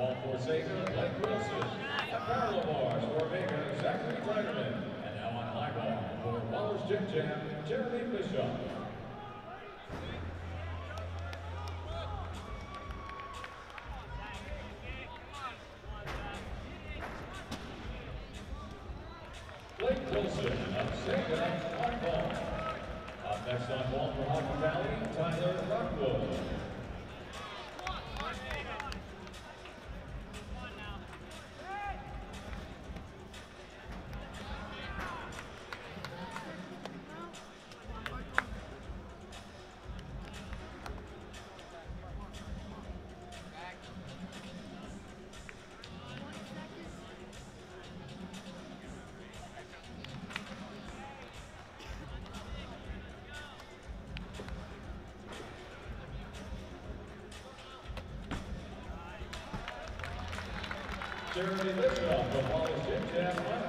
Wall for Sega, Blake Wilson. Parallel bars for Vega, Zachary Kleiderman. And now on high bar for Wallace Jim Jam, Jeremy Bishop. Blake Wilson of Sega, high ball. Up next on ball for Hawken Valley, Tyler Rockwood. Jeremy Bishop, the Wallace Jim